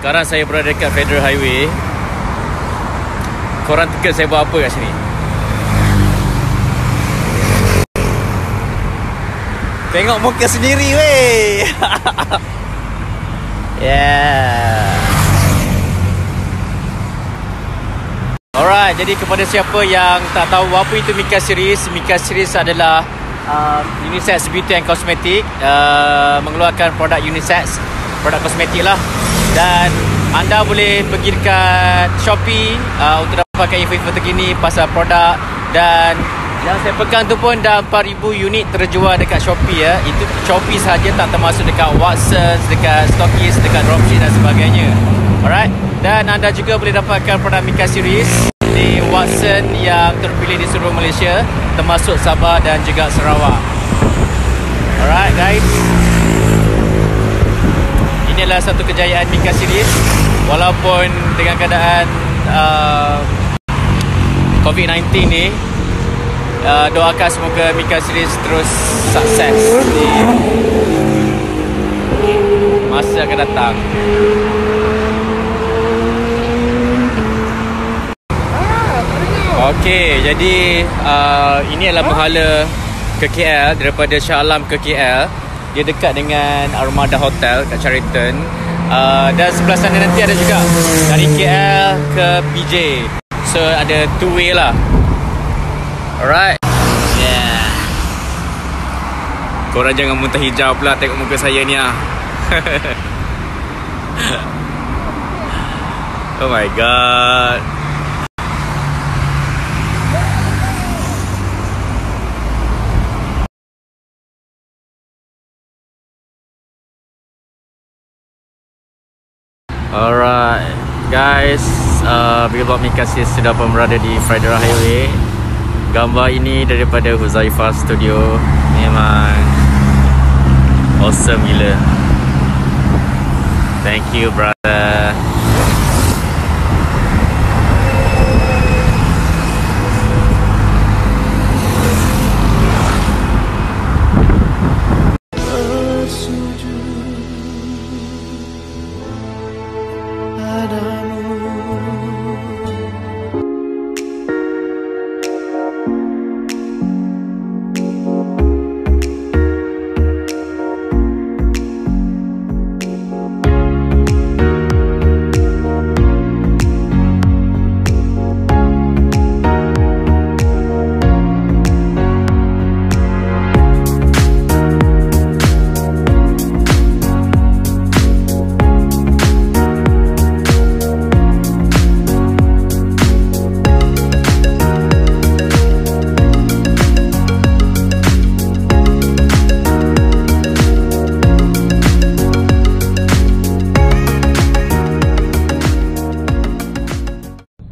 Sekarang saya berada dekat Federal Highway. Korang teka saya buat apa kat sini? Tengok muka sendiri weh. Yeah. Alright, jadi kepada siapa yang tak tahu apa itu Mika Series Mika Series adalah uh, unisex beauty and cosmetic. Uh, Mengeluarkan produk unisex Produk kosmetik lah Dan anda boleh pergi dekat Shopee uh, Untuk dapatkan info-info terkini pasal produk Dan yang saya pegang tu pun dah 4000 unit terjual dekat Shopee ya. Itu Shopee saja tak termasuk dekat Watsons, dekat Stockies, dekat Dropship dan sebagainya. Alright. Dan anda juga boleh dapatkan produk Mika Series di Watson yang terpilih di seluruh Malaysia termasuk Sabah dan juga Sarawak. Alright guys. Ini adalah satu kejayaan Mika Series walaupun dengan keadaan uh, COVID-19 ni uh, doakan semoga Mika Series terus sukses di masa akan datang. Okey, jadi uh, ini adalah menghala ke KL daripada Shah Alam ke KL. Dia dekat dengan Armada Hotel kat Chariton. Uh, dan sebelah sana nanti ada juga dari KL ke PJ. So ada two way lah. Alright. Yeah. Korang jangan muntah hijau pula tengok muka saya ni ah. oh my god. Alright Guys uh, Billboard Mikasi sudah pun berada di Federal Highway Gambar ini daripada Huzaifah Studio. Memang Awesome gila. Thank you brother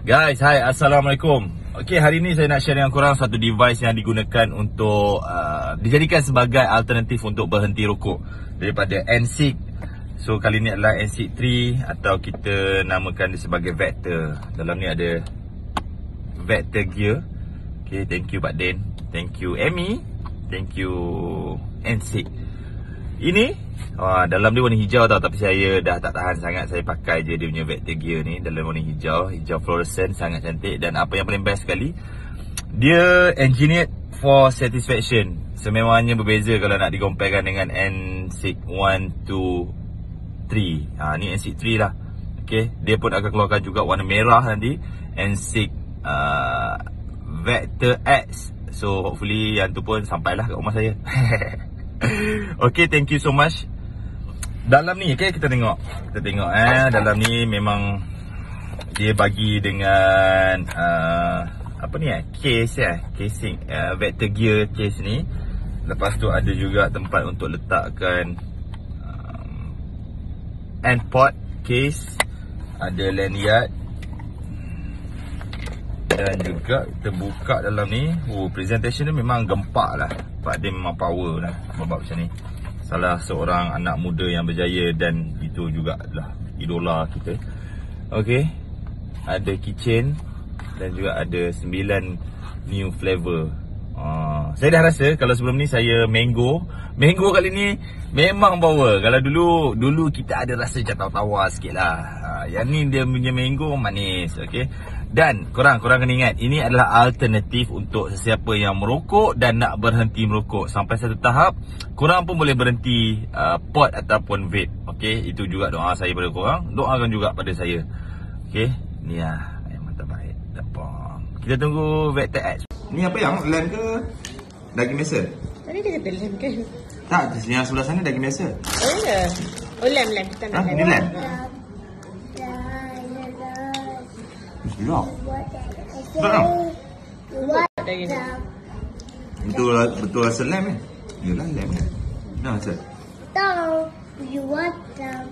Guys, hai Assalamualaikum. Okay, hari ni saya nak share dengan korang satu device yang digunakan untuk uh, Dijadikan sebagai alternatif untuk berhenti rokok. Daripada NSIC So, kali ni adalah NSIC 3 Atau kita namakan dia sebagai Vector. Dalam ni ada Vector Gear. Okay, thank you Pak Den. Thank you Amy Thank you NSIC ini? Wah, dalam dia warna hijau tau Tapi saya dah tak tahan sangat. Saya pakai je dia punya vector gear ni Dalam warna hijau. Hijau fluorescent Sangat cantik. Dan apa yang paling best sekali Dia engineered for satisfaction. Sememangnya berbeza Kalau nak dikomparekan dengan NSIC 1, 2, 3 ha, Ni NSIC 3 lah. Okay Dia pun akan keluarkan juga warna merah nanti. NSIC uh, Vector X. So hopefully yang tu pun sampailah kat rumah saya Okay thank you so much. Dalam ni okay kita tengok. Kita tengok eh. Dalam ni memang Dia bagi dengan uh, Apa ni eh Case eh Casing uh, Vector gear case ni. Lepas tu ada juga tempat untuk letakkan um, End port case. Ada lanyard dan juga kita buka dalam ni. Oh, Presentation ni memang gempak lah. Pak dia memang power lah. Babak macam ni. Salah seorang anak muda yang berjaya Dan itu juga lah Idola kita. Okay Ada kitchen Dan juga ada 9 New flavor. Uh, saya dah rasa kalau sebelum ni saya mango. Mango kali ni memang power. Kalau dulu dulu kita ada rasa macam tawar-tawar sikit lah uh, Yang ni dia punya mango manis okay? Dan korang, korang kena ingat Ini adalah alternatif untuk sesiapa yang merokok Dan nak berhenti merokok Sampai satu tahap Korang pun boleh berhenti uh, pot ataupun vape okay? Itu juga doa saya pada korang Doakan juga pada saya Okay, ni lah yang mantap baik Dapat Kita tunggu Vector X Ni apa yang? Lem ke? Daging biasa? Tadi dia kata lem kan? Tak, yang sebelah sana daging biasa Oh ya. Oh lem lem kita Ha? nak Ni lem? Bismillah Tak Ada gini. Betul, betul rasa lem eh? Yelah lem kan Dah rasa No, you want them.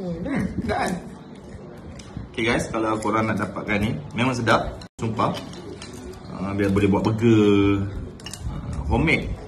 Hmm, dah kan? Okay guys, kalau korang nak dapatkan ni Memang sedap, sumpah uh, Biar boleh buat burger uh, Homemade